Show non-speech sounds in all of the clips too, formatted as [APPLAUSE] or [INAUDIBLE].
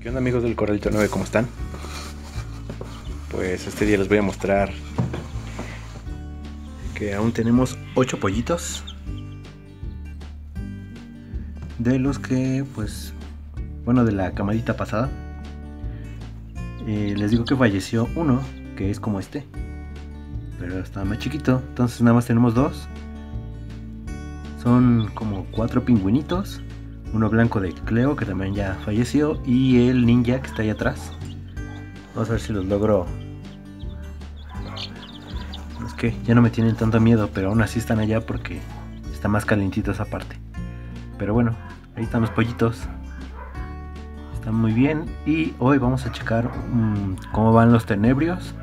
¿Qué onda amigos del Corralito 9? ¿Cómo están? Pues este día les voy a mostrar que aún tenemos 8 pollitos de los que pues bueno de la camarita pasada eh, les digo que falleció uno que es como este pero está más chiquito entonces nada más tenemos dos son como cuatro pingüinitos uno blanco de Cleo que también ya falleció y el ninja que está ahí atrás. Vamos a ver si los logro. Es que ya no me tienen tanto miedo, pero aún así están allá porque está más calientito esa parte. Pero bueno, ahí están los pollitos. Están muy bien y hoy vamos a checar um, cómo van los tenebrios.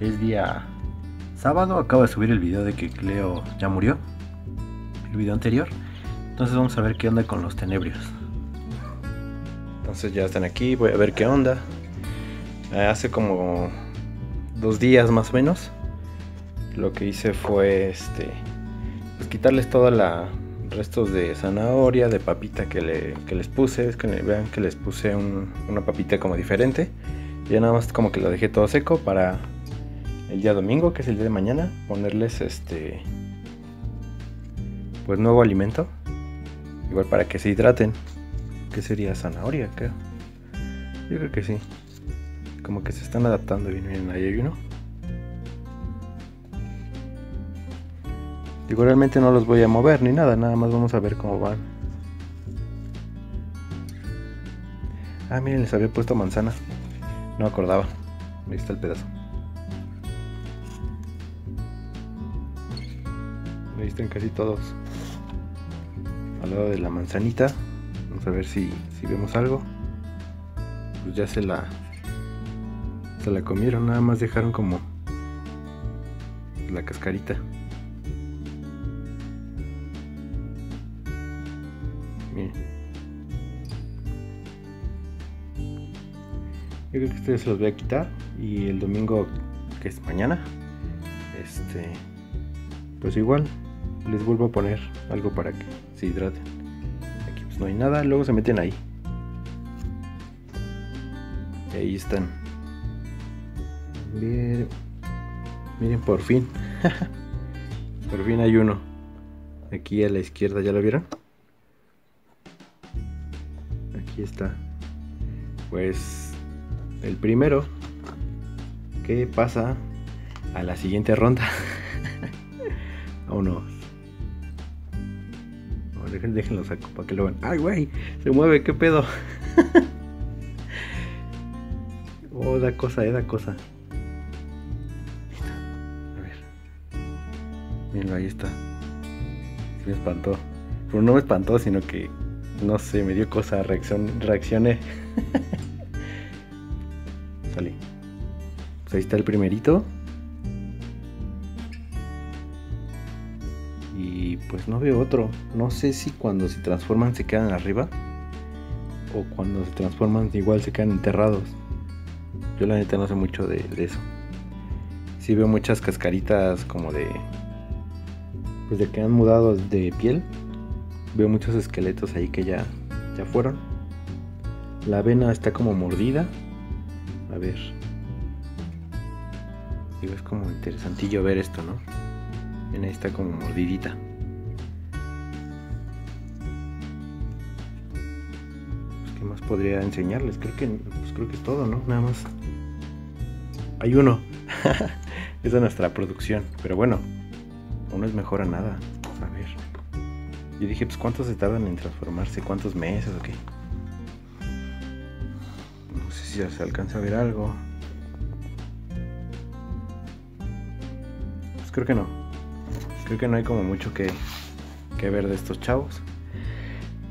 Es día sábado, acabo de subir el video de que Cleo ya murió. El video anterior. Entonces vamos a ver qué onda con los tenebrios. Entonces ya están aquí, voy a ver qué onda. Eh, hace como dos días más o menos. Lo que hice fue este. Pues quitarles todos los restos de zanahoria, de papita que, le, les puse. Es que vean que les puse una papita como diferente. Ya nada más como que lo dejé todo seco para el día domingo, que es el día de mañana, ponerles este. Pues nuevo alimento. Igual para que se hidraten. ¿Qué sería zanahoria? Creo. Yo creo que sí. Como que se están adaptando bien. Miren, ahí hay uno. Digo, realmente no los voy a mover ni nada. Nada más vamos a ver cómo van. Ah, miren, les había puesto manzana. No acordaba. Ahí está el pedazo. Ahí están casi todos al lado de la manzanita. Vamos a ver si, si vemos algo. Pues ya se la se la comieron, nada más dejaron como la cascarita. Miren. Yo creo que ustedes los voy a quitar y el domingo que es mañana, este, pues igual les vuelvo a poner algo para que se hidraten. Aquí pues no hay nada, luego se meten ahí. Ahí están. Miren, miren por fin. [LAUGHS] por fin hay uno. Aquí a la izquierda, ¿ya lo vieron? Aquí está. Pues el primero que pasa a la siguiente ronda. [LAUGHS] Vámonos déjenlo saco para que lo vean. ¡Ay, güey! Se mueve, ¿qué pedo? [LAUGHS] oh, da cosa, eh, da cosa. A ver. Mirenlo, ahí está. me espantó. Pero no me espantó, sino que, no sé, me dio cosa, reacción, reaccioné. [LAUGHS] Salí. Pues ahí está el primerito. Pues no veo otro. No sé si cuando se transforman se quedan arriba o cuando se transforman igual se quedan enterrados. Yo la neta no sé mucho de, eso. Sí veo muchas cascaritas como de pues de que han mudado de piel. Veo muchos esqueletos ahí que ya ya fueron. La avena está como mordida. A ver. Digo, es como interesantillo ver esto, ¿no? En ahí está como mordidita. Podría enseñarles? Creo que, pues, creo que es todo, ¿no? Nada más. Hay uno. [LAUGHS] es de nuestra producción. Pero bueno, uno es mejor a nada. A ver. Yo dije, pues ¿cuántos se tardan en transformarse? ¿Cuántos meses o qué? No sé si ya se alcanza a ver algo. Pues creo que no creo que no hay como mucho que, ver de estos chavos.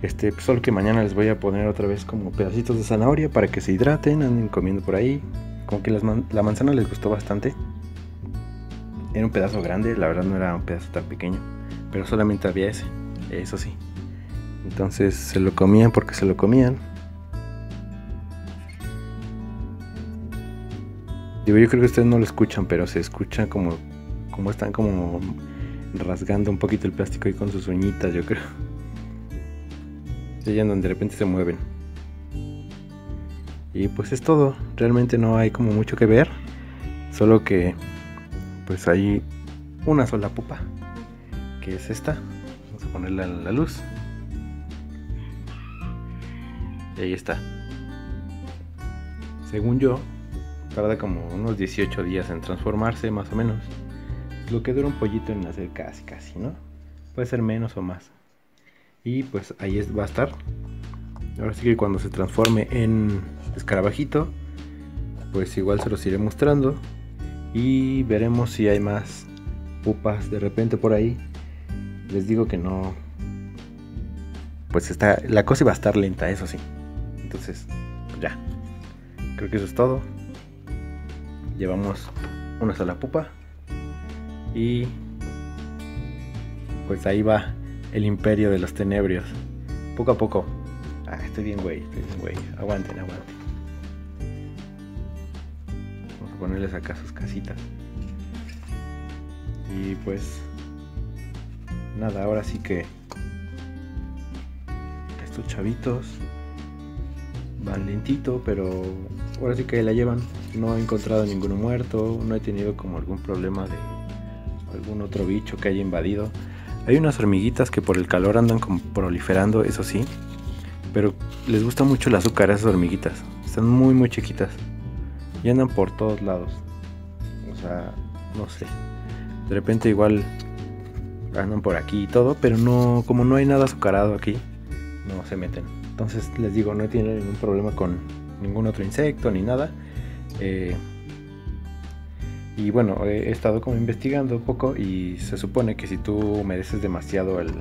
Este, pues, solo que mañana les voy a poner otra vez como pedacitos de zanahoria para que se hidraten, anden comiendo por ahí. Como que la manzana les gustó bastante. Era un pedazo grande, la verdad no era un pedazo tan pequeño. Pero solamente había ese, eso sí. Entonces se lo comían porque se lo comían. Digo, yo creo que ustedes no lo escuchan, pero se escucha como, como están como rasgando un poquito el plástico ahí con sus uñitas, yo creo. Y donde de repente se mueven. Y pues es todo, realmente no hay como mucho que ver, solo que pues hay una sola pupa, que es esta. Vamos a ponerla en la luz. Y ahí está. Según yo, tarda como unos 18 días en transformarse, más o menos. Lo que dura un pollito en nacer casi, casi, ¿no? Puede ser menos o más. Y pues ahí va a estar. Ahora sí que cuando se transforme en escarabajito, pues igual se los iré mostrando. Y veremos si hay más pupas de repente por ahí. Les digo que no. Pues está. La cosa iba a estar lenta, eso sí. Entonces, ya. Creo que eso es todo. Llevamos una sola pupa. Y pues ahí va el imperio de los tenebrios. Poco a poco. Ah, estoy bien, güey. Estoy bien, güey. Aguanten, aguanten. Vamos a ponerles acá sus casitas. Y pues. Nada, ahora sí que. Estos chavitos. Van lentito, pero ahora sí que la llevan. No he encontrado ninguno muerto. No he tenido como algún problema de algún otro bicho que haya invadido. Hay unas hormiguitas que por el calor andan como proliferando, eso sí. Pero les gusta mucho el azúcar a esas hormiguitas. Están muy muy chiquitas. Y andan por todos lados. O sea, no sé. De repente igual andan por aquí y todo, pero no, como no hay nada azucarado aquí, no se meten. Entonces les digo, no tienen ningún problema con ningún otro insecto ni nada. Eh, y bueno, he estado como investigando un poco y se supone que si tú humedeces demasiado el,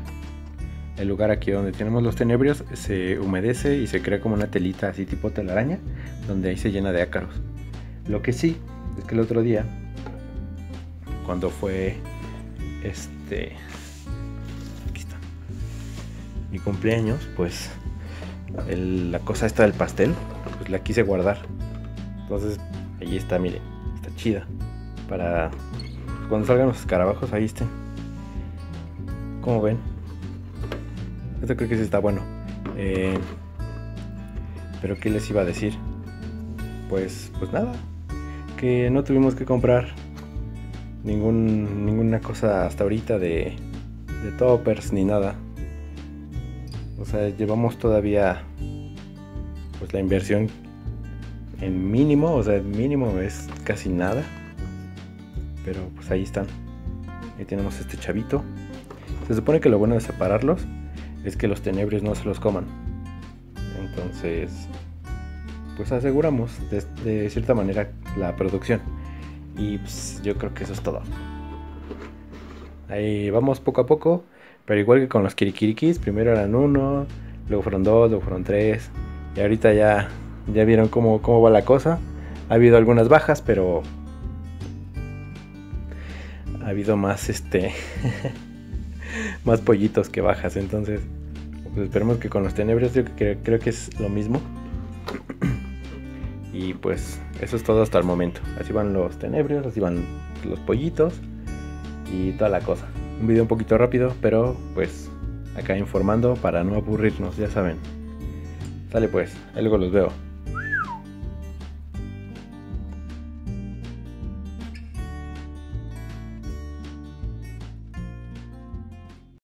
el lugar aquí donde tenemos los tenebrios, se humedece y se crea como una telita así tipo telaraña, donde ahí se llena de ácaros. Lo que sí, es que el otro día, cuando fue este... Aquí está. Mi cumpleaños, pues la cosa esta del pastel, pues la quise guardar. Entonces, ahí está, mire, está chida para cuando salgan los escarabajos, ahí estén. Como ven, esto creo que sí está bueno. Eh, pero ¿qué les iba a decir? Pues, pues nada, que no tuvimos que comprar ningún, ninguna cosa hasta ahorita de, de toppers ni nada. O sea, llevamos todavía pues la inversión en mínimo, o sea, el mínimo es casi nada. Pero pues ahí están. Ahí tenemos este chavito. Se supone que lo bueno de separarlos es que los tenebrios no se los coman. Entonces, pues aseguramos de, cierta manera la producción. Y pues, yo creo que eso es todo. Ahí vamos poco a poco. Pero igual que con los kirikirikis, primero eran uno, luego fueron dos, luego fueron tres. Y ahorita ya, ya vieron cómo, cómo va la cosa. Ha habido algunas bajas, pero ha habido más este [LAUGHS] más pollitos que bajas entonces pues esperemos que con los tenebrios yo creo, que es lo mismo. [CLEARS THROAT] Y pues eso es todo hasta el momento. Así van los tenebrios así van los pollitos y toda la cosa. Un video un poquito rápido pero pues acá informando para no aburrirnos ya saben. Sale pues luego los veo